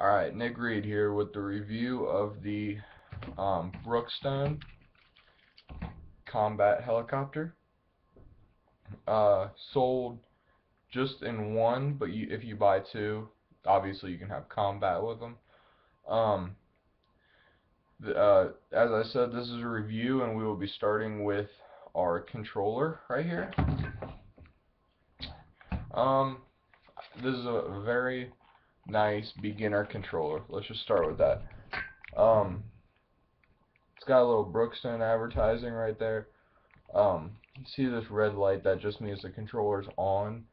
Alright, Nick Reed here with the review of the um, Brookstone combat helicopter. Uh, sold just in one, but you, if you buy two, obviously you can have combat with them. Um, the, uh, as I said, this is a review, and we will be starting with our controller right here. Um, this is a very nice beginner controller. Let's just start with that. Um, it's got a little Brookstone advertising right there. Um, you see this red light, that just means the controller's on.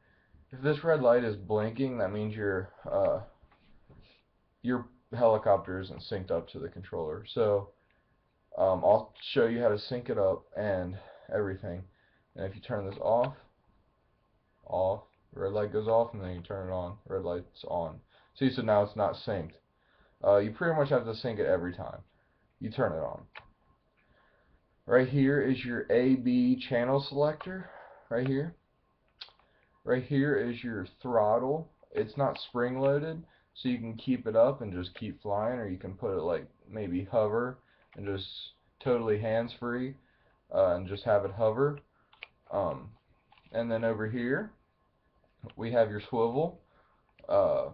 If this red light is blinking, that means your uh, your helicopter isn't synced up to the controller. So um, I'll show you how to sync it up and everything. And if you turn this off, off, red light goes off, and then you turn it on, red light's on. See, so now it's not synced. Uh, you pretty much have to sync it every time. You turn it on. Right here is your AB channel selector. Right here. Right here is your throttle. It's not spring loaded, so you can keep it up and just keep flying, or you can put it like maybe hover and just totally hands free uh, and just have it hover. Um, and then over here we have your swivel. Uh,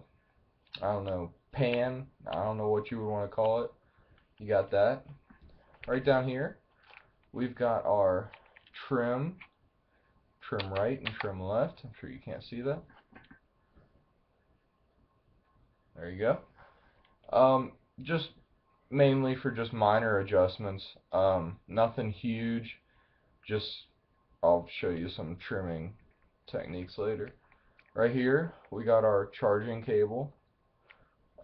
I don't know, pan, I don't know what you would want to call it. You got that. Right down here, we've got our trim, trim right and trim left. I'm sure you can't see that. There you go. Um, just mainly for just minor adjustments. Um, nothing huge. Just I'll show you some trimming techniques later. Right here, we got our charging cable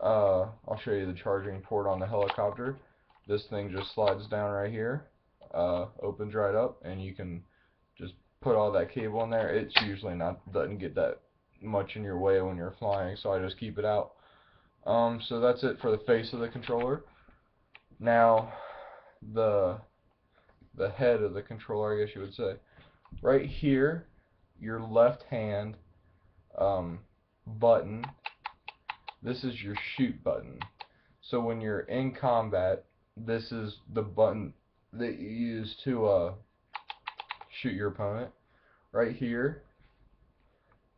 uh, I'll show you the charging port on the helicopter. This thing just slides down right here, uh, opens right up, and you can just put all that cable in there. It's usually not doesn't get that much in your way when you're flying, so I just keep it out. Um, so that's it for the face of the controller. Now, the the head of the controller, I guess you would say. Right here, your left hand um, button this is your shoot button. So when you're in combat, this is the button that you use to uh, shoot your opponent. Right here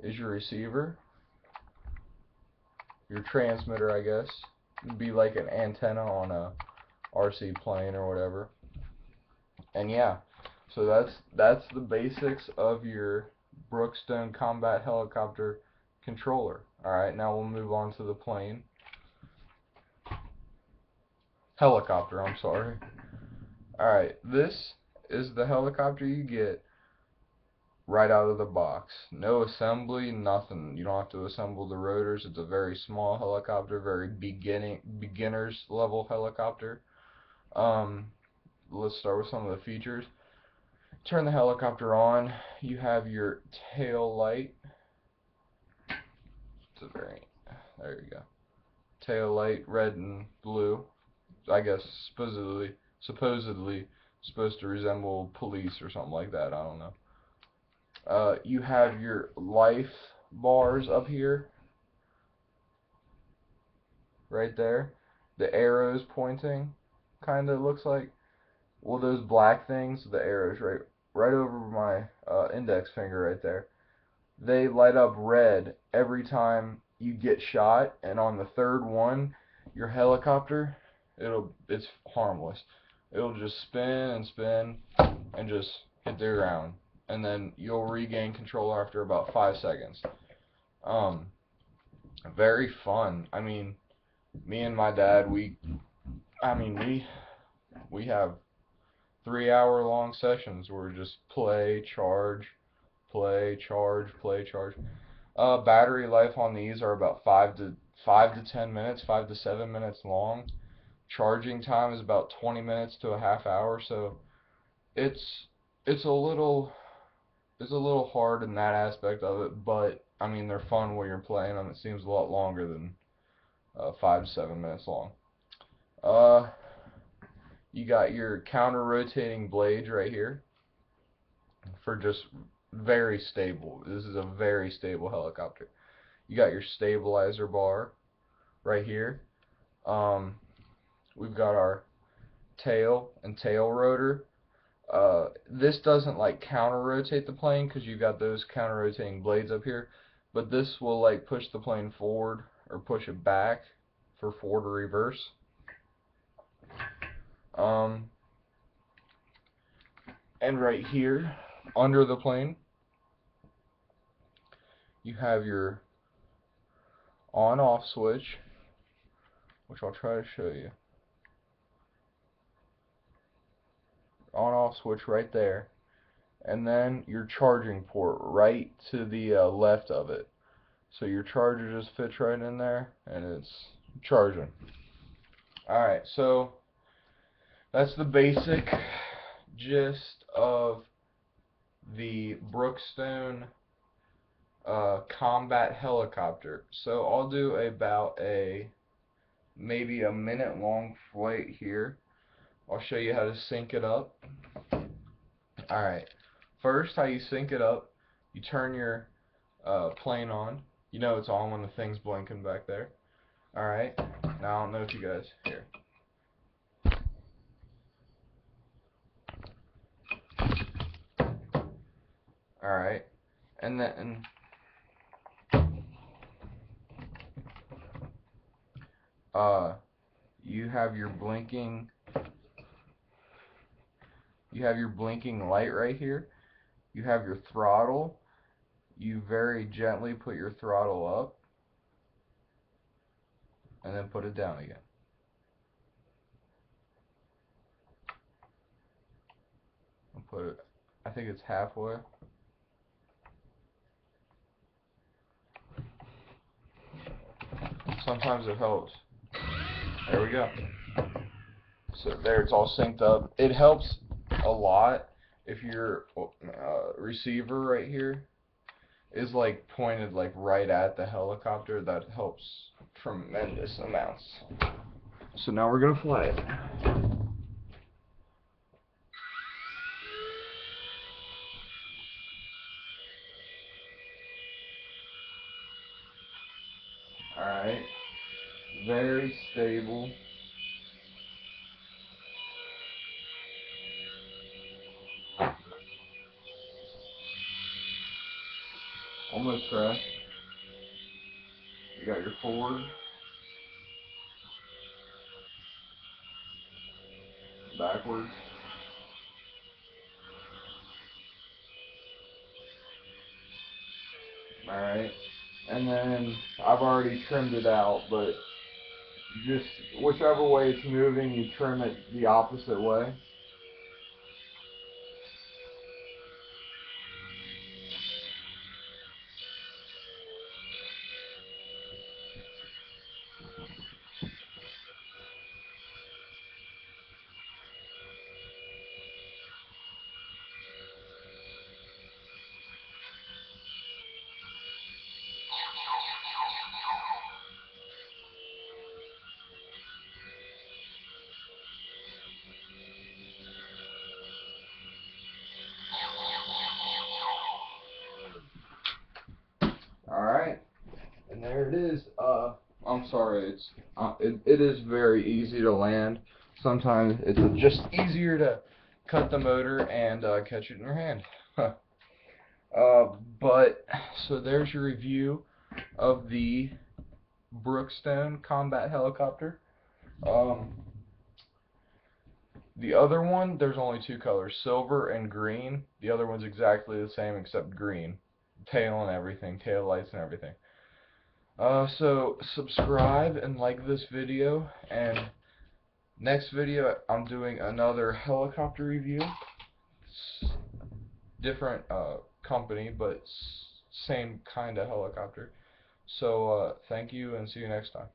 is your receiver. Your transmitter, I guess. It'd be like an antenna on a RC plane or whatever. And yeah, so that's that's the basics of your Brookstone combat helicopter controller. Alright, now we'll move on to the plane. Helicopter, I'm sorry. Alright, this is the helicopter you get right out of the box. No assembly, nothing. You don't have to assemble the rotors. It's a very small helicopter, very beginning beginners level helicopter. Um, let's start with some of the features. Turn the helicopter on. You have your tail light it's a variant. There you go. Tail light, red and blue. I guess supposedly supposedly supposed to resemble police or something like that. I don't know. Uh, you have your life bars up here, right there. The arrows pointing, kind of looks like. Well, those black things, the arrows right right over my uh, index finger right there they light up red every time you get shot and on the third one your helicopter it'll it's harmless. It'll just spin and spin and just hit the ground and then you'll regain control after about five seconds. Um very fun. I mean me and my dad we i mean we we have three hour long sessions where we just play charge play, charge, play, charge. Uh, battery life on these are about five to five to ten minutes, five to seven minutes long. Charging time is about 20 minutes to a half hour, so it's it's a little it's a little hard in that aspect of it, but I mean they're fun when you're playing them. It seems a lot longer than uh, five to seven minutes long. Uh, you got your counter rotating blades right here for just very stable. This is a very stable helicopter. You got your stabilizer bar right here. Um, we've got our tail and tail rotor. Uh, this doesn't like counter rotate the plane because you've got those counter rotating blades up here, but this will like push the plane forward or push it back for forward or reverse. Um, and right here under the plane you have your on off switch which I'll try to show you. On off switch right there. And then your charging port right to the uh, left of it. So your charger just fits right in there and it's charging. Alright so that's the basic gist of the Brookstone uh, combat helicopter. So I'll do about a maybe a minute long flight here. I'll show you how to sync it up. Alright, first how you sync it up, you turn your uh, plane on. You know it's on when the thing's blinking back there. Alright, now I don't know if you guys, here. Alright, and then uh, you have your blinking you have your blinking light right here. You have your throttle. You very gently put your throttle up. And then put it down again. Put it I think it's halfway sometimes it helps. There we go. So there, it's all synced up. It helps a lot if your uh, receiver right here is like pointed like right at the helicopter. That helps tremendous amounts. So now we're gonna fly it. Alright. Very stable. Almost crashed. You got your forward. Backwards. Alright and then I've already trimmed it out, but just whichever way it's moving, you trim it the opposite way. It is. Uh, I'm sorry. It's uh, it, it is very easy to land. Sometimes it's just easier to cut the motor and uh, catch it in your hand. uh, but so there's your review of the Brookstone combat helicopter. Um, the other one, there's only two colors, silver and green. The other one's exactly the same except green. Tail and everything, tail lights and everything. Uh, so subscribe and like this video and next video I'm doing another helicopter review. Different uh, company but same kind of helicopter. So uh, thank you and see you next time